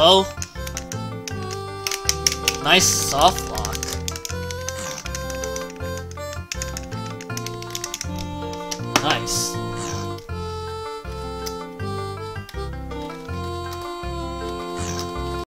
Hello? Nice soft lock. Nice.